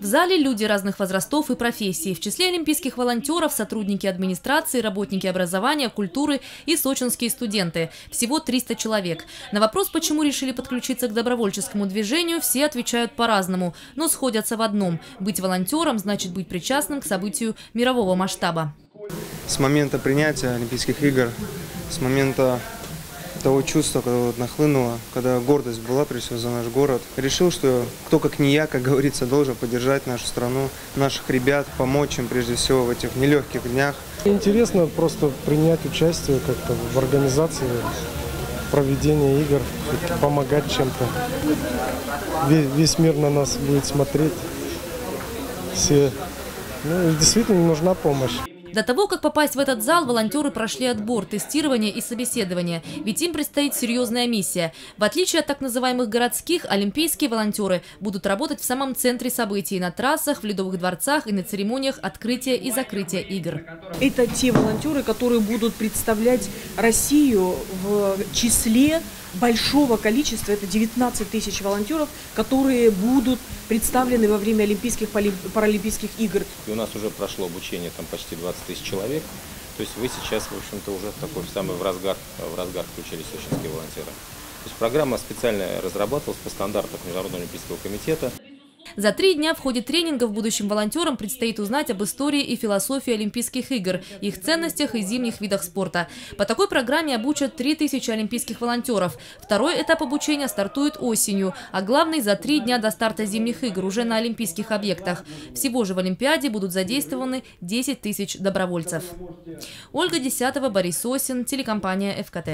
В зале люди разных возрастов и профессий. В числе олимпийских волонтеров сотрудники администрации, работники образования, культуры и сочинские студенты. Всего 300 человек. На вопрос, почему решили подключиться к добровольческому движению, все отвечают по-разному, но сходятся в одном. Быть волонтером значит быть причастным к событию мирового масштаба. С момента принятия Олимпийских игр, с момента того чувства, когда вот нахлынуло, когда гордость была, прежде всего, за наш город. Решил, что кто как не я, как говорится, должен поддержать нашу страну, наших ребят, помочь им, прежде всего, в этих нелегких днях. Интересно просто принять участие как-то в организации проведения игр, помогать чем-то. Весь мир на нас будет смотреть. Все. Ну, действительно нужна помощь. До того, как попасть в этот зал, волонтеры прошли отбор, тестирование и собеседование, ведь им предстоит серьезная миссия. В отличие от так называемых городских, олимпийские волонтеры будут работать в самом центре событий, на трассах, в ледовых дворцах и на церемониях открытия и закрытия игр. Это те волонтеры, которые будут представлять Россию в числе большого количества, это 19 тысяч волонтеров, которые будут представлены во время Олимпийских, Паралимпийских игр. И у нас уже прошло обучение там почти 20 тысяч человек. То есть вы сейчас, в общем-то, уже в такой самый в разгар, в разгар включились сочинские волонтеры. То есть программа специально разрабатывалась по стандартам Международного олимпийского комитета. За три дня в ходе тренингов будущим волонтерам предстоит узнать об истории и философии Олимпийских игр, их ценностях и зимних видах спорта. По такой программе обучат 3000 олимпийских волонтеров. Второй этап обучения стартует осенью, а главный за три дня до старта зимних игр уже на олимпийских объектах. Всего же в Олимпиаде будут задействованы 10 тысяч добровольцев. Ольга Десятова, Борис Осин, телекомпания ФКТ.